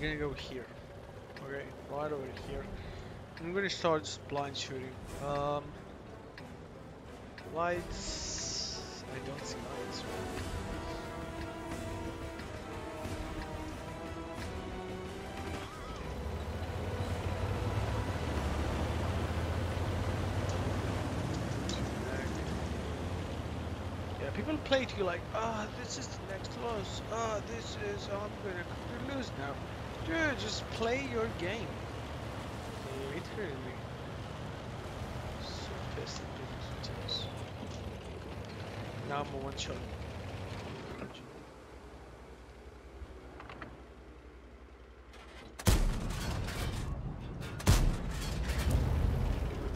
We're gonna go here. Okay, right over here. I'm gonna start just blind shooting. Um, lights. I don't see lights. Yeah, people play to you like, ah, this is the next loss. Ah, this is, I'm gonna lose now. Dude, just play your game. Literally. So pissed at. Now I'm a one shot.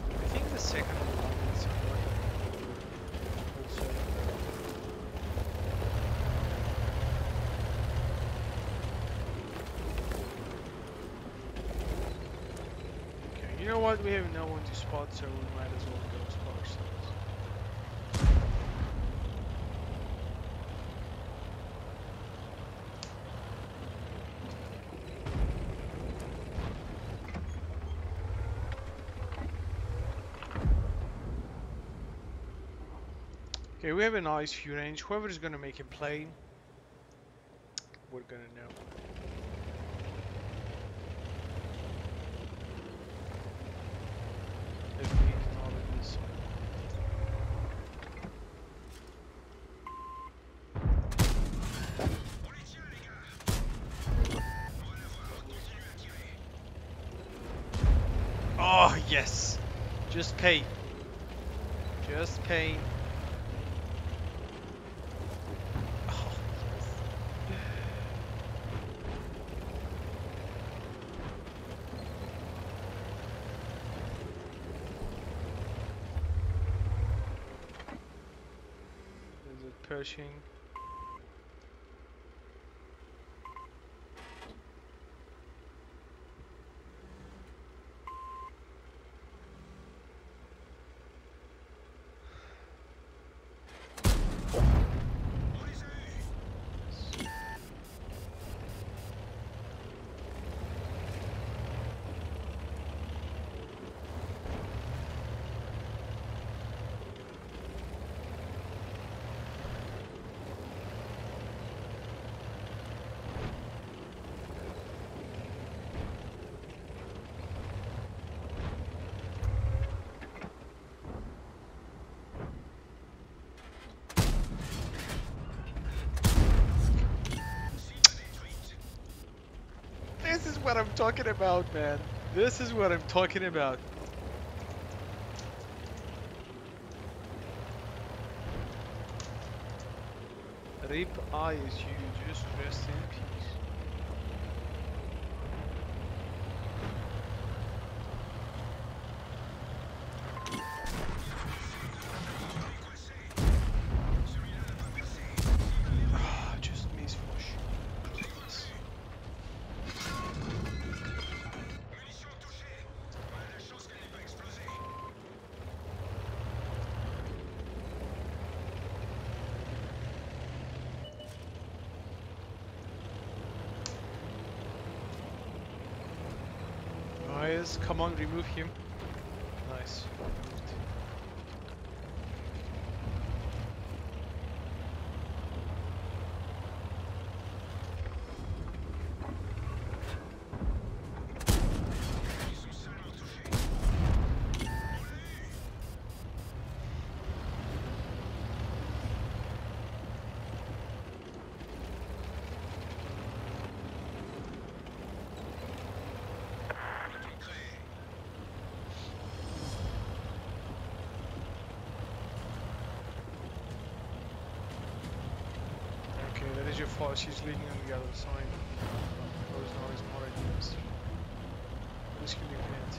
I think the second one is important. Also. Okay, you know what? We have no one to spot, so we might as well go spot ourselves. Okay, we have a nice view range. Whoever is gonna make a play, we're gonna know. If we acknowledge this. Oh yes! Just pay. Just pay. Oh. Is it pushing? What I'm talking about, man. This is what I'm talking about. Rip eye is you, just rest in peace. Ah, just miss for Please. Come on, remove him. Nice. removed. Okay, that is your fault. She's leaning on the other side. Those noise more ideas. This can be bad.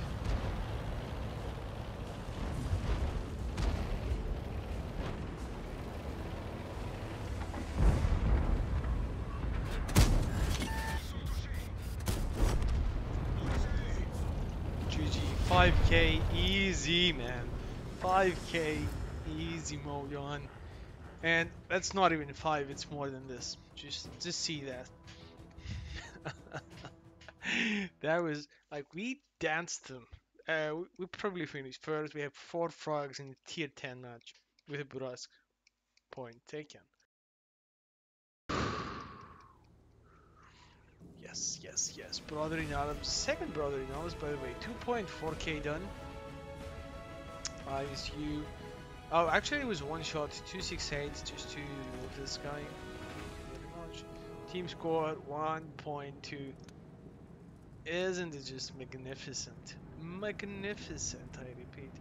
GG, 5k easy, man. 5k easy mode on. And that's not even 5, it's more than this. Just just see that. that was like we danced them. Uh, we, we probably finished first. We have four frogs in the tier 10 match with a Bourrasque. Point taken. Yes, yes, yes. Brother in Arms, second brother in Arms, by the way. 2.4k done. ISU. Oh, actually, it was one shot, 268, just to this guy. Team score 1.2. Isn't it just magnificent? Magnificent, I repeat.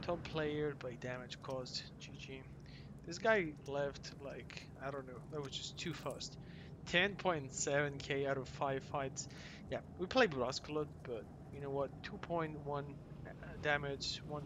Top player by damage caused. GG. This guy left like, I don't know, that was just too fast. 10.7k out of 5 fights. Yeah, we played lot, but you know what? 2.1 uh, damage, 1.